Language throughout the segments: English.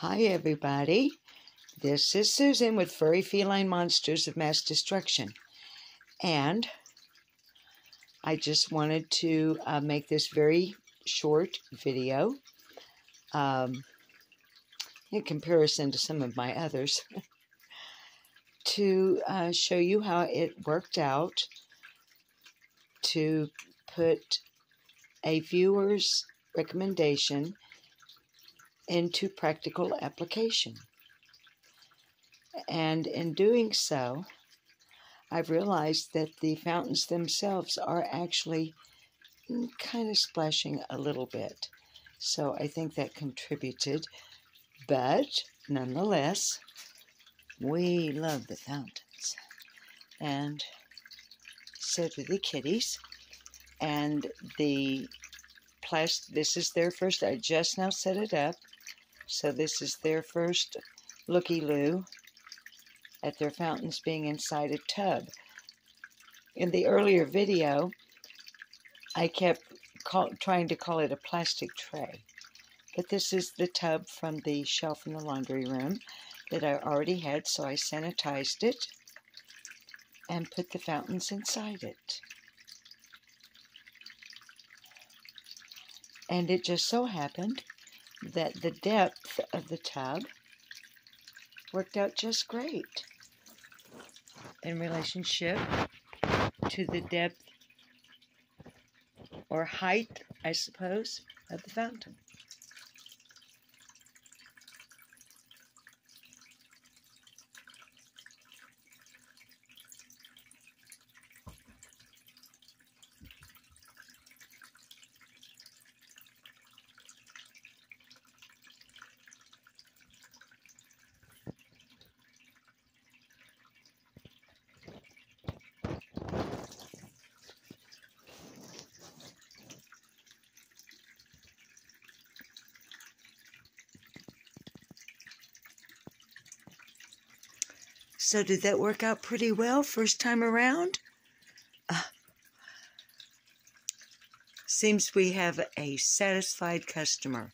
Hi, everybody. This is Susan with Furry Feline Monsters of Mass Destruction. And I just wanted to uh, make this very short video um, in comparison to some of my others to uh, show you how it worked out to put a viewer's recommendation into practical application. And in doing so, I've realized that the fountains themselves are actually kind of splashing a little bit. So I think that contributed. But nonetheless, we love the fountains. And so do the kitties. And the plastic, this is their first, I just now set it up. So this is their first looky-loo at their fountains being inside a tub. In the earlier video, I kept call, trying to call it a plastic tray. But this is the tub from the shelf in the laundry room that I already had, so I sanitized it and put the fountains inside it. And it just so happened that the depth of the tub worked out just great in relationship to the depth or height, I suppose, of the fountain. So did that work out pretty well first time around? Uh, seems we have a satisfied customer.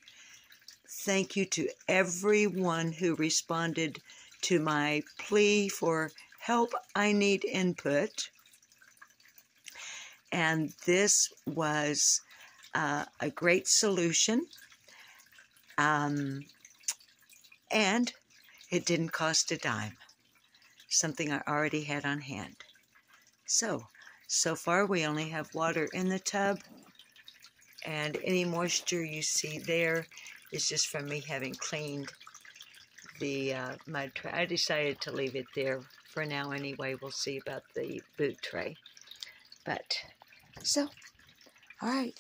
Thank you to everyone who responded to my plea for help. I need input. And this was uh, a great solution. Um, and it didn't cost a dime something I already had on hand. So, so far we only have water in the tub, and any moisture you see there is just from me having cleaned the uh, mud tray. I decided to leave it there for now anyway. We'll see about the boot tray. But, so, all right.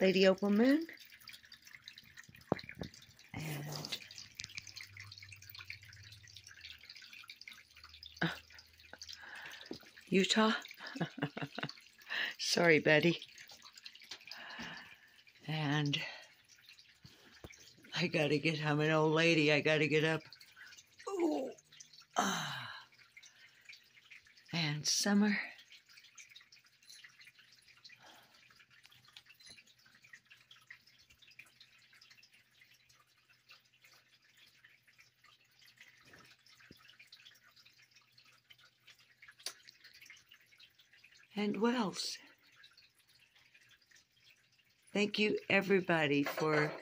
Lady Opal Moon. Utah? Sorry, Betty. And I gotta get, I'm an old lady, I gotta get up. Ooh. Ah. And summer. And Wells. Thank you, everybody, for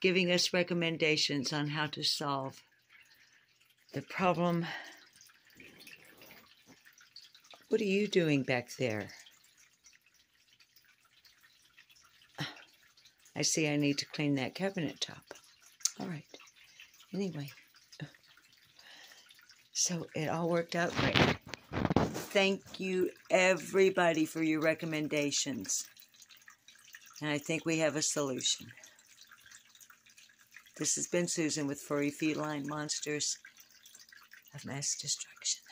giving us recommendations on how to solve the problem. What are you doing back there? I see I need to clean that cabinet top. All right. Anyway, so it all worked out great thank you, everybody, for your recommendations. And I think we have a solution. This has been Susan with Furry Feline Monsters of Mass Destruction.